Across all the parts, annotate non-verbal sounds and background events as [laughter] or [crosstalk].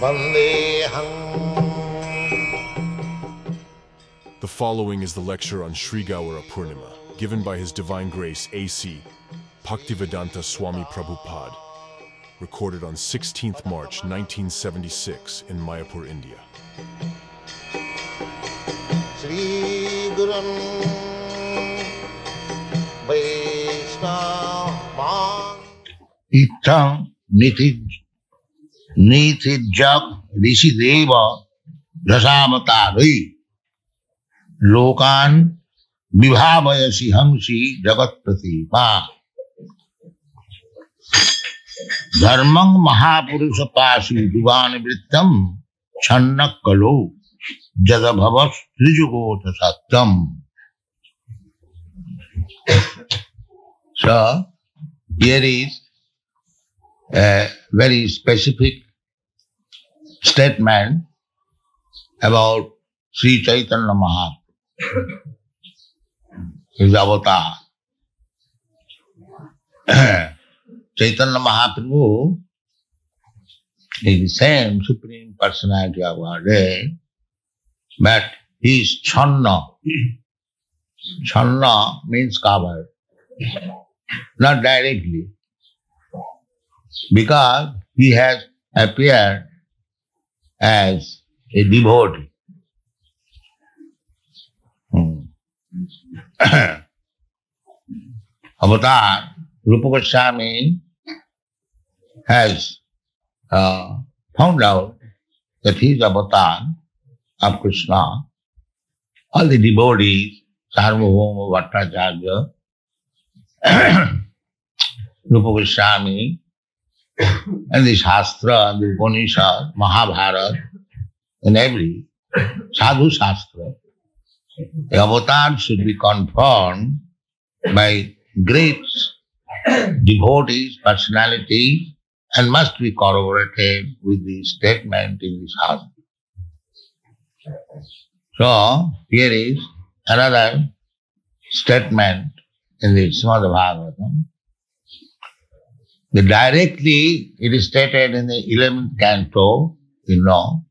The following is the lecture on Sri Gaura Purnima, given by His Divine Grace A.C. Bhaktivedanta Swami Prabhupada, recorded on 16th March 1976 in Mayapur, India. Sri Gurun Vaishnava Itam Niti नीति नीतिजग ऋषिदेव दशावतारै लोकान् विभावयसि हंसि जगत्प्रतीपा धर्मं महापुरुष पाशु युवान वृत्तम छन्न कलो जदभव त्रिजुगोत सत्यम So, here is a very specific statement about Sri Chaitanya Mahaprabhu, his avatar. Chaitanya Mahaprabhu is the same Supreme Personality of Godhead, but he is Channa. Channa means covered, not directly because he has appeared as a devotee. Hmm. Avatar Rupa Goswami has uh, found out that he is avatar of Krishna. All the devotees, Sarvabhauma Bhattacharya, Rupa Goswami, and the Shastra, the Upanishad, Mahabharata, and every sadhu Shastra, the avatar should be confirmed by great devotees, personalities, and must be corroborated with the statement in the Shastra. So, here is another statement in the Srimad Bhagavatam. The directly it is stated in the 11th canto, you know,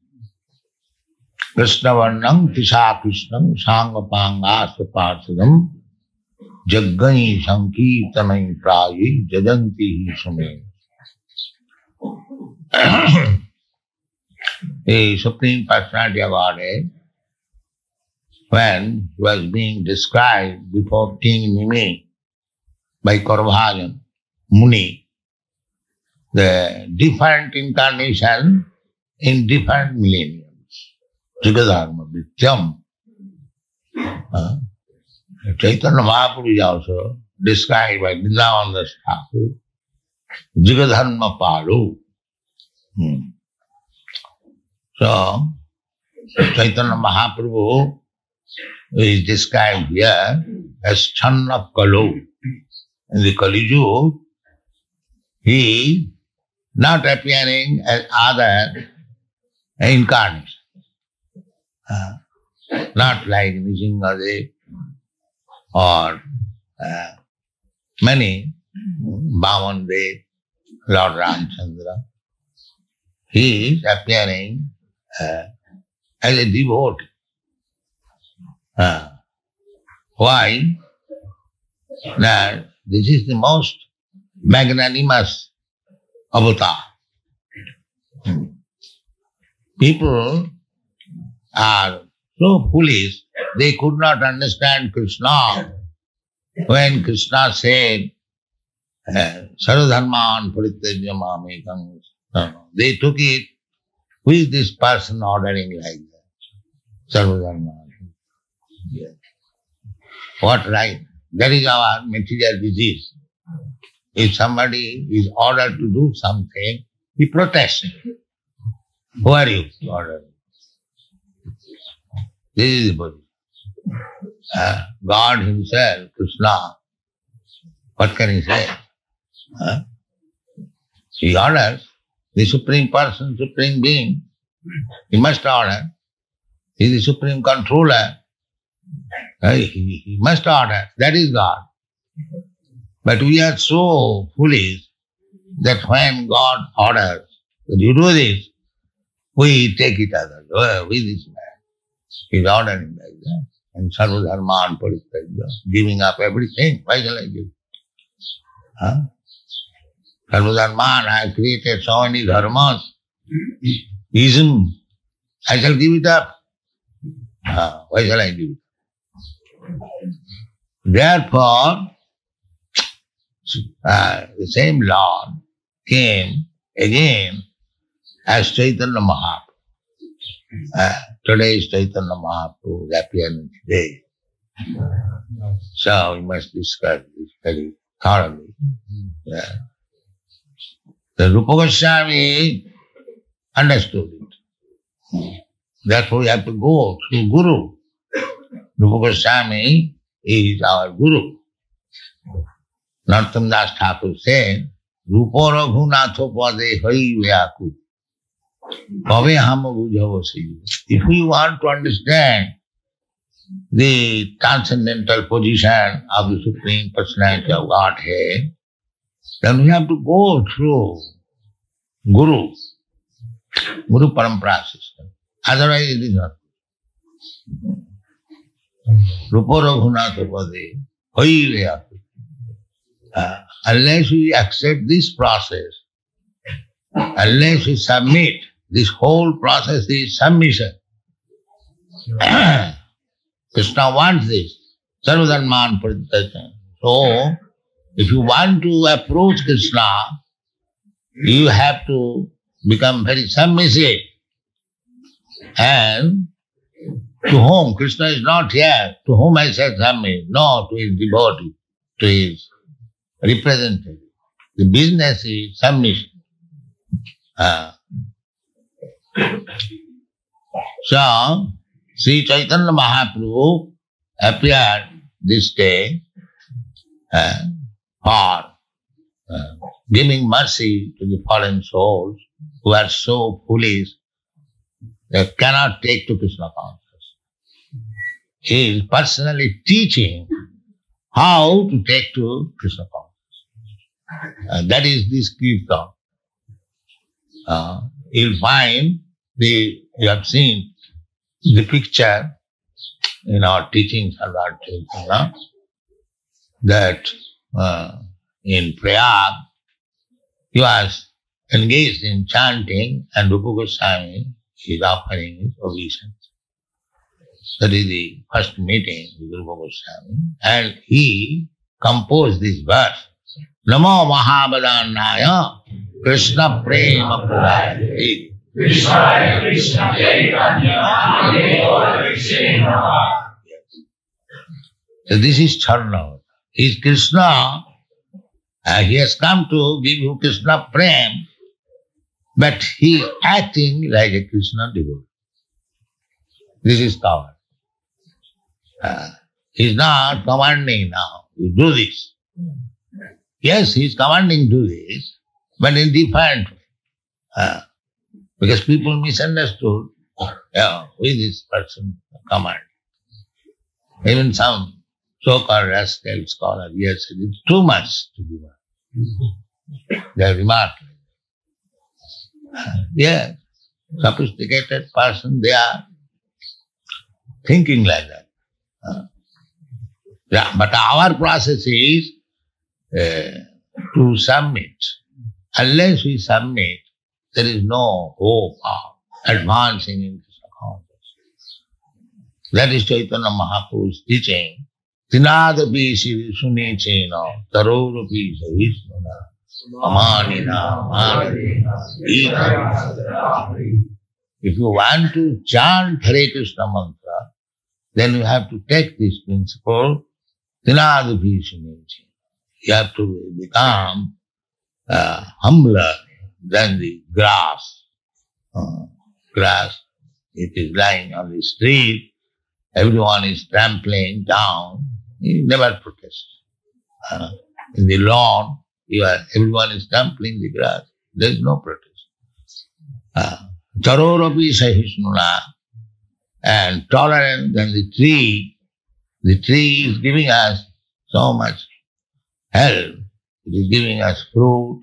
Krishna Varnam Tisha Krishnam Sangapanga Saparsadam Jagani Sankirtanai Prayi Jajanti Sume. The [coughs] Supreme Personality of Godhead, when he was being described before King Nimi by Kaurvajan Muni, the different incarnation in different millenniums. Jigadharma Vityam. Uh, Chaitanya Mahaprabhu is also described by Vrindavan Das Thakur. Jigadharma Palu. Hmm. So, Chaitanya Mahaprabhu is described here as Channa Kalu. In the Kali Yuga, he not appearing as other incarnation. Uh, not like Nrisinghadev or uh, many Bhavan Dev, Lord Ramchandra. He is appearing uh, as a devotee. Uh, why? That this is the most magnanimous avatar. Hmm. People are so foolish, they could not understand Krishna. When Krishna said, eh, Sarvadharman Parityajya Mamekam, they took it, who is this person ordering like that? Sarvadharman. Yes. What right? That is our material disease. If somebody is ordered to do something, he protests. Who are you to order? This is the body. Uh, God Himself, Krishna, what can He say? He orders the Supreme Person, Supreme Being. He must order. He is the Supreme Controller. He, he must order. That is God. But we are so foolish that when God orders that you do this, we take it as well. We this man. He's ordering like that. And Sarvadharman Parityajya, giving up everything. Why shall I give? Huh? Sarvadharman has created so many dharmas. Ism. I shall give it up. Uh, why shall I give it? Therefore, uh, the same Lord came again as Chaitanya Mahaprabhu. Uh, today is Chaitanya Mahaprabhu's appearance day. So we must discuss this very thoroughly. Yeah. The Rupa Goswami understood it. Therefore we have to go to Guru. Rupa Goswami is our Guru. Narottam Das Thakur said, Rupa Raghunatho Pade Hai Vyaku. Kave Ham If we want to understand the transcendental position of the Supreme Personality of Godhead, then we have to go through Guru, Guru Parampara system. Otherwise it is not. Rupa Raghunatha Pade, Hai uh, Unless we accept this process, unless we submit, this whole process is submission. [clears throat] Krishna wants this. Sarvadharman Parityajya. So, if you want to approach Krishna, you have to become very submissive. And to whom? Krishna is not here. To whom I said submit? No, to his devotee, to his representative. The business is submission. Uh, so, Sri Chaitanya Mahaprabhu appeared this day uh, for uh, giving mercy to the fallen souls who are so foolish they cannot take to Krishna consciousness. He is personally teaching how to take to Krishna consciousness. Uh, that is this kirtan. Uh, you'll find the, you have seen the picture in our teachings about Chaitanya that uh, in Prayag he was engaged in chanting and Rupa Goswami is offering his obeisance. That is the first meeting with Rupa Goswami. And he composed this verse. Prema Pradaya. Krishna Krishna So this is Charna. He is Krishna. Uh, he has come to give you Krishna Prem, but he is acting like a Krishna devotee. This is power. Uh, he is not commanding now, you do this. Yes, he is commanding to this, but in different way. Uh, because people misunderstood, yeah, who is this person command? Even some so-called rascal scholar, yes, it is too much to give They are remarked. Yeah, sophisticated person, they are thinking like that. Uh, yeah, but our process is Uh, to submit. Unless we submit, there is no hope of advancing in Krishna consciousness. That is Chaitanya Mahaprabhu's teaching. Tinadapi Sri Sunichena Tarorapi Manadina If you want to chant Hare Krishna mantra, then you have to take this principle, Tinadapi Sunichena. You have to become uh, humbler than the grass. Uh, grass, it is lying on the street, everyone is trampling down, you never protest. Uh, in the lawn, you are, everyone is trampling the grass, there is no protest. Uh, Tarorapi Sahisnuna, and tolerant than the tree, the tree is giving us so much help. It is giving us fruit,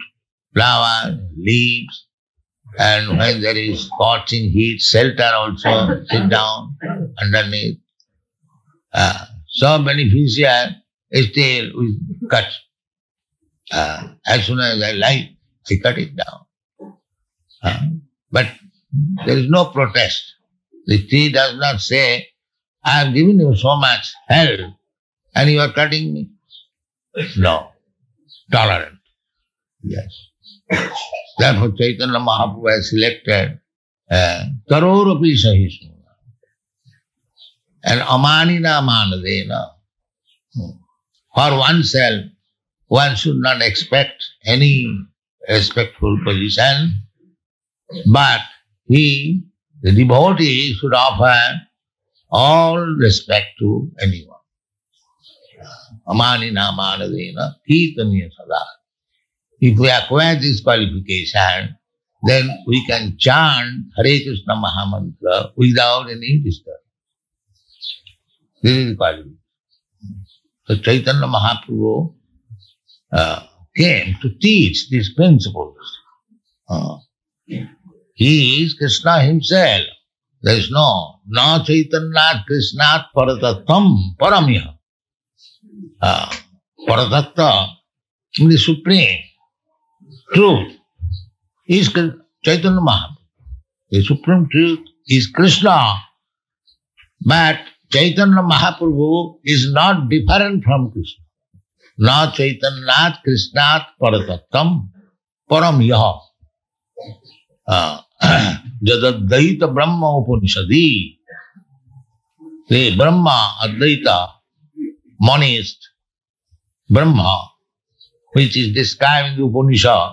flowers, leaves, And when there is scorching heat, shelter also, sit down underneath. Uh, so beneficial, still we cut. Uh, as soon as I like, I cut it down. Uh, but there is no protest. The tree does not say, I have given you so much help and you are cutting me. No. Tolerant. Yes. Therefore Chaitanya Mahaprabhu has selected uh, Tarorapi Sahisnuna and Amanina Manadena. For oneself, one should not expect any respectful position, but he, the devotee, should offer all respect to anyone. Amanina Manadena, Kirtaniya Sada. If we acquire this qualification, then we can chant Hare Krishna Mahamantra without any disturbance. This is the qualification. So Chaitanya Mahaprabhu uh, came to teach these principles. Uh, he is Krishna himself. There is no, no Chaitanya Krishna Paratatam Paramya. परतत्व supreme truth is Chaitanya Mahaprabhu supreme truth is Krishna but Chaitanya Mahaprabhu is not different from Krishna न चैतन्यनाथ कृष्णात् परतत्वम परम यह जदद्वैत ब्रह्म उपनिषदी ब्रह्मा अद्वैत मनीष्ठ Brahma, which is described in the Upanishad,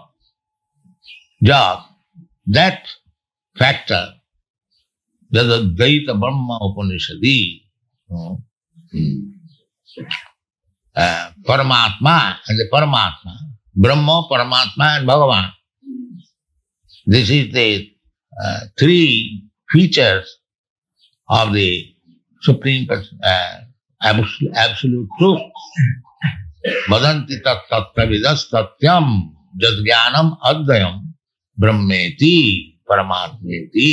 job, that factor, that the Dvaita Brahma Upanishadi, uh, Paramatma and the Paramatma, Brahma, Paramatma and Bhagavan. This is the uh, three features of the Supreme uh, absolute truth. वदंती तत्विदस्तम जद ज्ञानम अद्वयम। ब्रह्मेति, परमात्मेति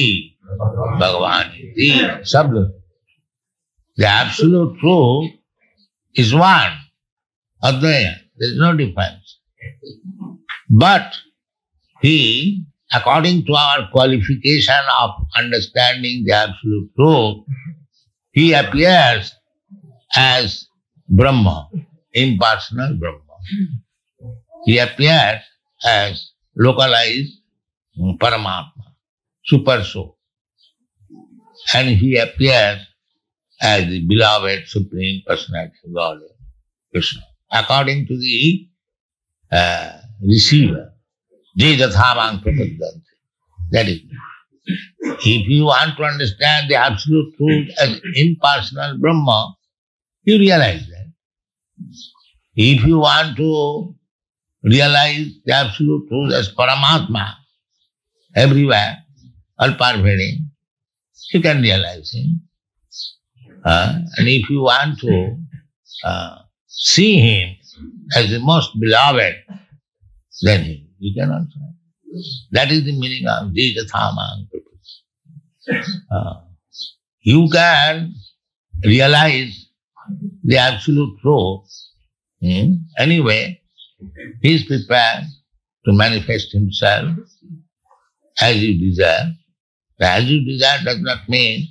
भगवान शब्द। Absolute truth is one अद्वय is no difference but he according to our qualification of understanding the absolute he appears as Brahman impersonal Brahma. He appears as localized Paramatma, super soul. And he appears as the beloved Supreme Personality of God, Krishna, according to the uh, receiver. That is. If you want to understand the absolute truth as impersonal Brahma, you realize that. If you want to realize the absolute truth as Paramatma, everywhere, all pervading, you can realize him. Uh, and if you want to uh, see him as the most beloved, then you can also. That is the meaning of Jijathamang uh, You can realize the absolute truth. Hmm? Anyway, he is prepared to manifest himself as you desire. As you desire does not mean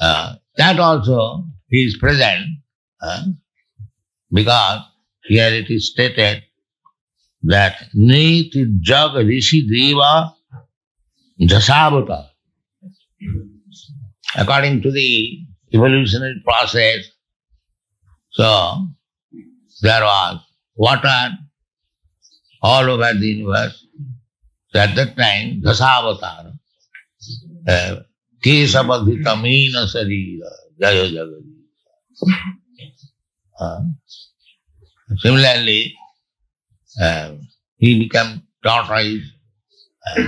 uh, that also he is present uh, because here it is stated that Niti Jag Rishi Deva Jasavata. According to the evolutionary process, so there was water all over the universe. So at that time, Dasavatar, uh, Kesavadhitamina Sarira, Jaya Jagadi. Uh, similarly, uh, he became tortoise, uh,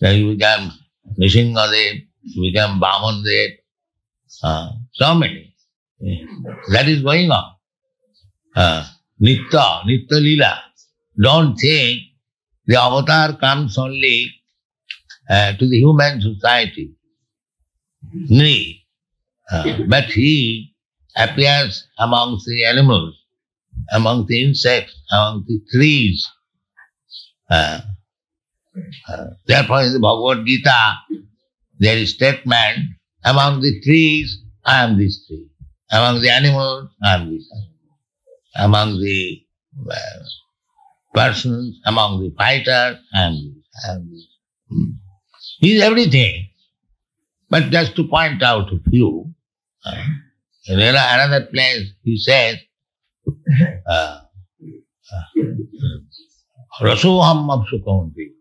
then he became Nrisinghadev, he became Vamandev, uh, so many. That is going on. Uh, Nitya, Nitya Lila. Don't think the avatar comes only uh, to the human society. Nay, uh, but he appears amongst the animals, among the insects, among the trees. Uh, uh, therefore, in the Bhagavad Gita, there is statement, among the trees, I am this tree. Among the animals, I am this animal. Among the uh, persons, among the fighters, and, this. Hmm. He is everything. But just to point out a few, uh, in another place he says, uh, uh, Rasoham Apsukaunti.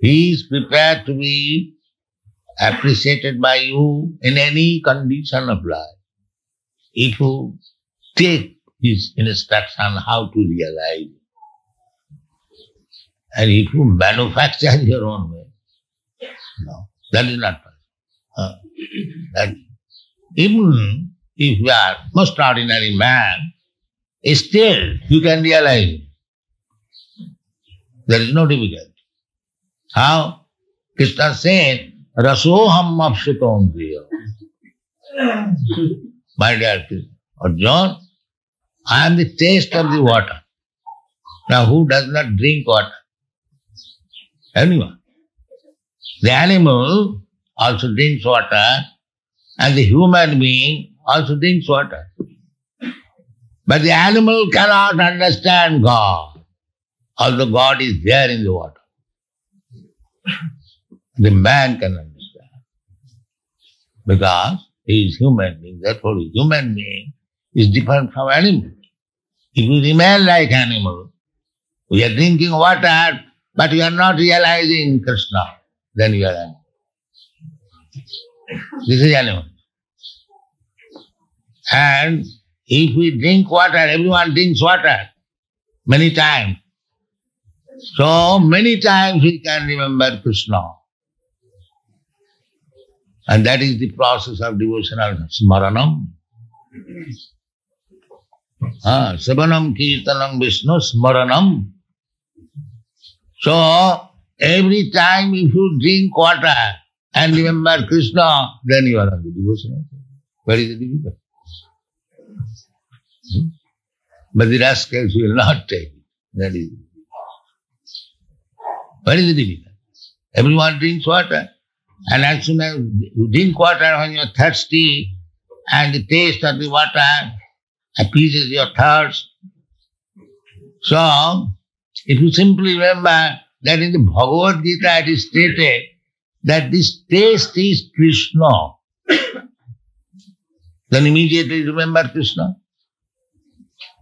He is prepared to be appreciated by you in any condition of life. If you take his instruction how to realize and if you manufacture in your own way, no, that is not possible. Uh, even if you are most ordinary man, still you can realize there is no difficulty. How? Krishna said, Rasoham apsukamdiya. My dear Arjuna, I am the taste of the water. Now who does not drink water? Anyone. The animal also drinks water and the human being also drinks water. But the animal cannot understand God, although God is there in the water. The man can understand. Because he is human being, therefore human being is different from animal. If you remain like animal, we are drinking water, but you are not realizing Krishna, then you are animal. This is animal. And if we drink water, everyone drinks water many times. So many times we can remember Krishna. And that is the process of devotional smaranam. Ah, Sabanam Kirtanam Vishnu Smaranam. So, every time if you drink water and remember Krishna, then you are on the devotional. Where is the difficulty? Hmm? But the rascals will not take it. That is Where is the difficulty? Everyone drinks water. And as soon as you drink water when you are thirsty and the taste of the water appeases your thirst. So, if you simply remember that in the Bhagavad Gita it is stated that this taste is Krishna, [coughs] then immediately remember Krishna.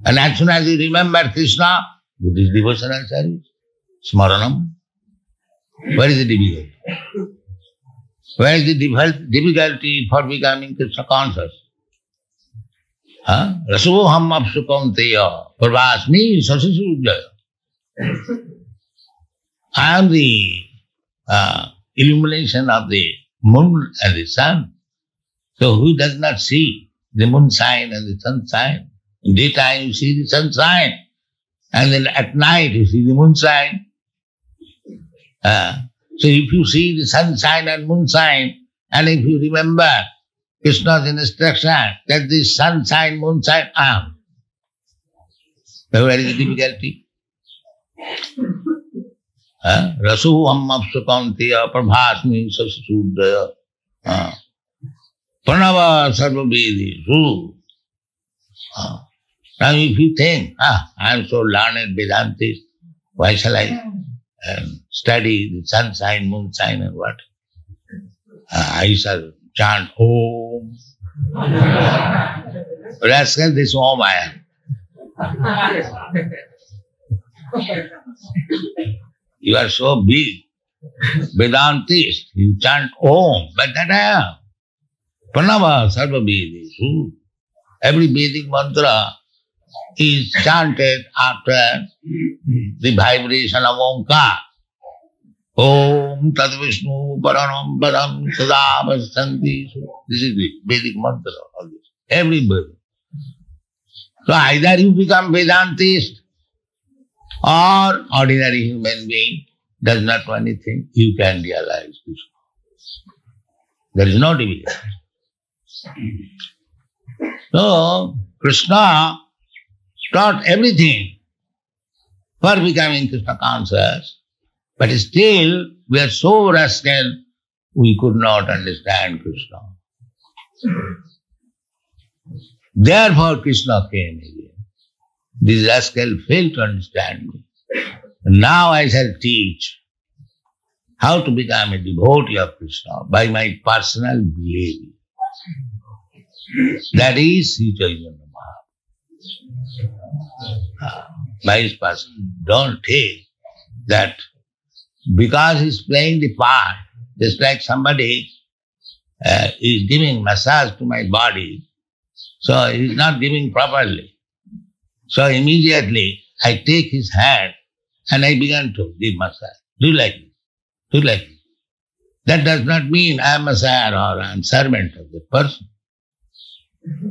And as soon as you remember Krishna, it is devotional service, smaranam. Where is the difficulty? Where is the difficulty for becoming Krishna conscious? रसोहम अब सुकौंतेय प्रभासनी Sasasudaya. I am the uh, illumination of the moon and the sun. So who does not see the moon sign and the sun sign? In daytime you see the sun sign, and then at night you see the moon sign. Uh, so if you see the sun sign and moon sign, and if you remember Krishna's instruction that the sun sign, moon sign, I am. Where is the difficulty? Sukantiya prabhasmi sasudaya. Pranava sarvavedi su. Now if you think, ah, I am so learned Vedantist, why shall I um, study the sun sign, moon sign and what? Uh, I shall chant Om. Rascal, this Om I am. you are so big, Vedantist, you chant Om, but that I am. Pranava Sarva Vedesu. Every Vedic mantra is chanted after the vibration of Omkar. Om Tad Vishnu Paranam Padam Sada Vasanti. This is the Vedic mantra of this. Everybody. So either you become Vedantist or ordinary human being, does not know anything, you can realize Krishna. There is no division. So, Krishna taught everything for becoming Krishna conscious, but still we are so rascal, we could not understand Krishna. Therefore Krishna came again. This rascal failed to understand me. Now I shall teach how to become a devotee of Krishna by my personal behavior. That is Sri Chaitanya Mahaprabhu. Ah, by his person. Don't take that because he's playing the part, just like somebody uh, is giving massage to my body, so he's not giving properly. So immediately I take his hand and I began to give massage. Do like this. Do like this. That does not mean I am a sire or I am servant of the person.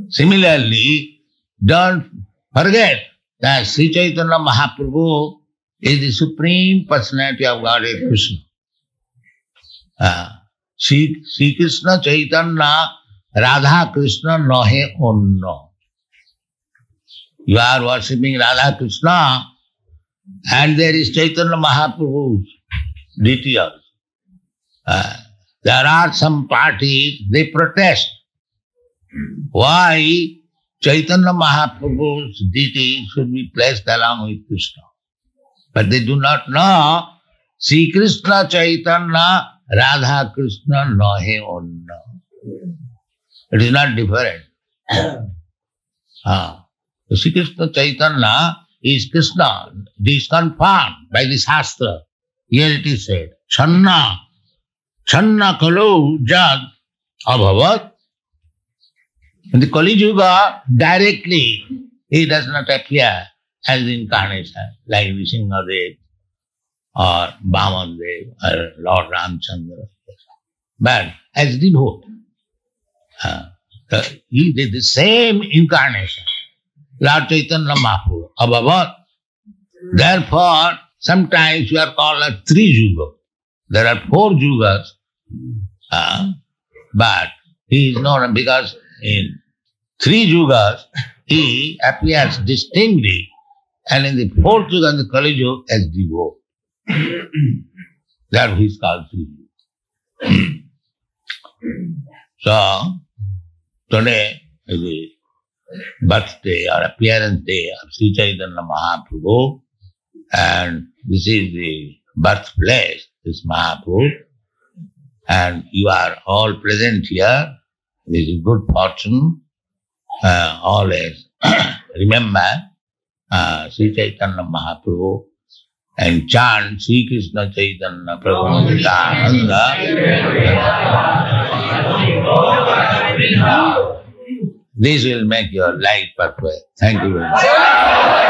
Similarly, don't forget that Sri Chaitanya Mahaprabhu is the supreme personality of Godhead Krishna. Uh, Sri, Sri Krishna Chaitanya Radha Krishna Nohe Onno. You are worshipping Radha Krishna and there is Chaitanya Mahaprabhu's deity also. Uh, there are some parties, they protest. Why Chaitanya Mahaprabhu's deity should be placed along with Krishna? But they do not know Sri Krishna Chaitanya Radha Krishna Nohe Onna. It is not different. ah. Sri Krishna Chaitanya is Krishna. It is confirmed by the Shastra. Here it is said, Channa, Channa Kalu Jad Abhavat. In the Kali Yuga, directly, he does not appear as incarnation, like Nrisinghadev or Vamandev or Lord Ramchandra. But as devotee, uh, he did the same incarnation. Lord Chaitanya Mahaprabhu, Abhavat. Therefore, sometimes you are called a three yuga. There are four yugas, uh, but he is known because in three yugas he appears distinctly, and in the fourth yuga, in the Kali yuga, as. Therefore, he is called yuga. so, today is the birthday or appearance day of Sri Chaitanya Mahaprabhu, and this is the birthplace, this Mahaprabhu, and you are all present here. This is good fortune. Uh, always [clears throat] remember Shri Chaitanya Mahaprabhu. And chant Shri Krishna Chaitanya Prabhu Nityananda this will make your life perfect thank you very much